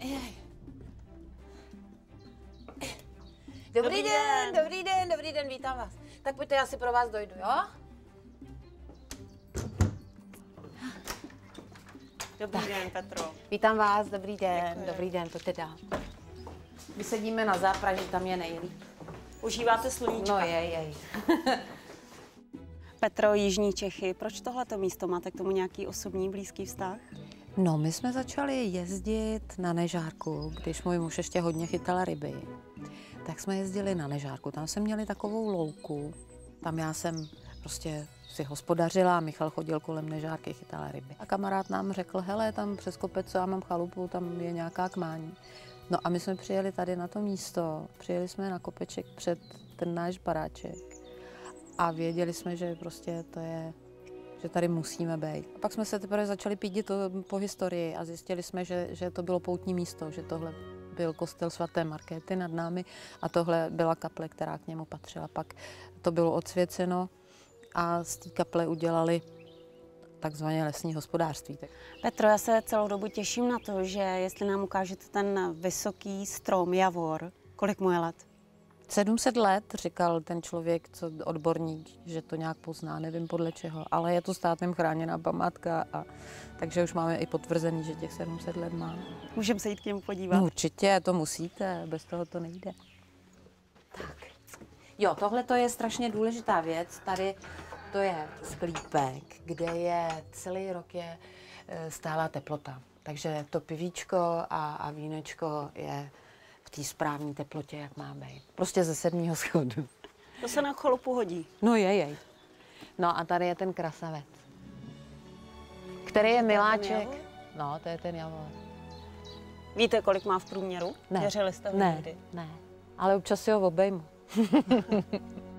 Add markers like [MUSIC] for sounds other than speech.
Dobrý, Dobrý den, den. dobrý den, dobrý den, vítám vás. Tak pojďte, já si pro vás dojdu, jo? Dobrý den, Petro. Vítám vás, dobrý den, Děkuji. dobrý den, pojďte dál. My sedíme na zápraži, tam je nejlíp. Užíváte sluníčka? No jej, jej. [LAUGHS] Petro, Jižní Čechy. Proč tohleto místo? Máte k tomu nějaký osobní blízký vztah? No, my jsme začali jezdit na nežárku, když můj muž ještě hodně chytal ryby. Tak jsme jezdili na nežárku, tam jsme měli takovou louku. Tam já jsem prostě si hospodařila a Michal chodil kolem nežárky, chytal ryby. A kamarád nám řekl, hele, tam přes kopec, co já mám chalupu, tam je nějaká kmání. No a my jsme přijeli tady na to místo, přijeli jsme na kopeček před ten náš baráček a věděli jsme, že prostě to je že tady musíme být. A pak jsme se teprve začali pídit to po historii a zjistili jsme, že, že to bylo poutní místo, že tohle byl kostel svaté Markéty nad námi a tohle byla kaple, která k němu patřila. Pak to bylo odsvěceno a z té kaple udělali takzvané lesní hospodářství. Petro, já se celou dobu těším na to, že jestli nám ukážete ten vysoký strom, javor, kolik mu je let? 700 let, říkal ten člověk, co odborník, že to nějak pozná, nevím podle čeho, ale je to státem chráněná památka, a, takže už máme i potvrzený, že těch 700 let má. Můžeme se jít k němu podívat? No určitě, to musíte, bez toho to nejde. Tak. Jo, tohle to je strašně důležitá věc. Tady to je sklípek, kde je celý rok je e, stálá teplota. Takže to pivíčko a, a vínečko je v té správné teplotě, jak má být. Prostě ze sedmého schodu. To se na chalupu hodí. No je, jej. No a tady je ten krasavec, který je miláček. No, to je ten javor. Víte, kolik má v průměru? Ne. Měřili jste ho Ne, někdy? ne. Ale občas si ho obejmu. [LAUGHS]